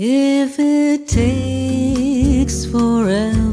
If it takes forever.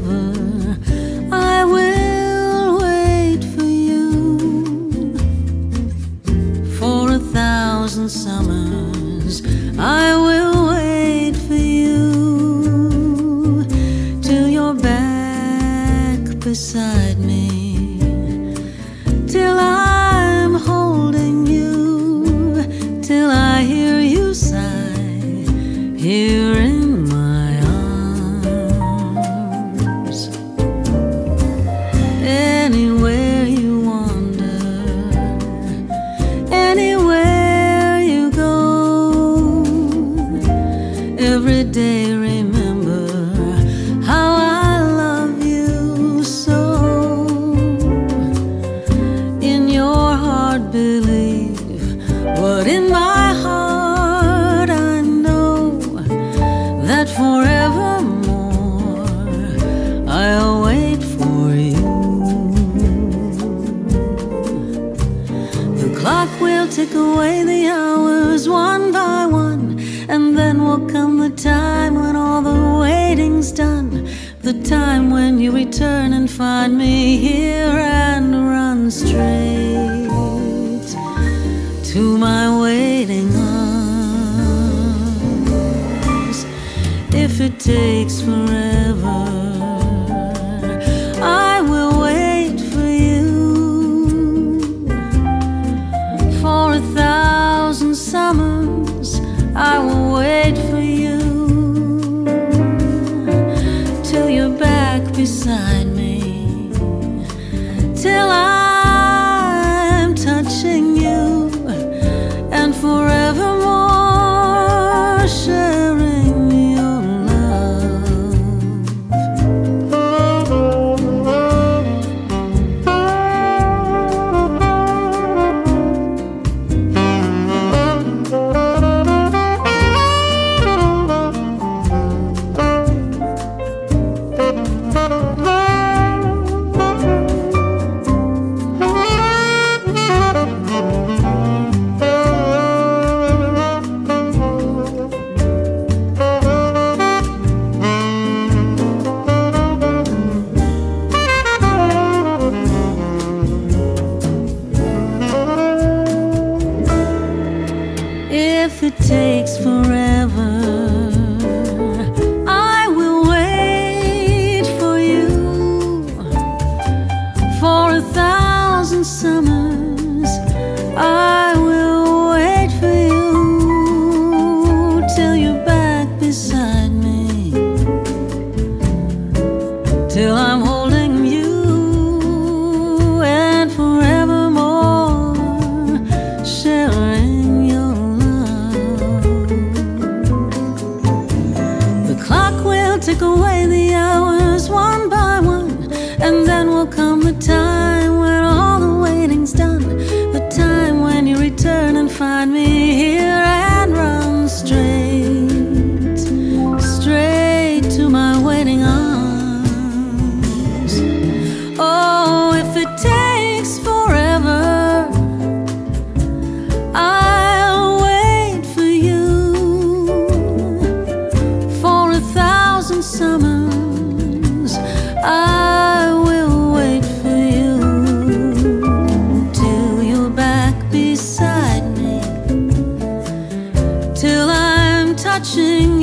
What in my heart I know that forevermore I'll wait for you. The clock will tick away the hours one by one, and then will come the time when all the waiting's done. The time when you return and find me here and run straight to my waiting arms. If it takes forever, If it takes forever, I will wait for you for a thousand summers. I will wait for you till you're back beside me, till I'm 是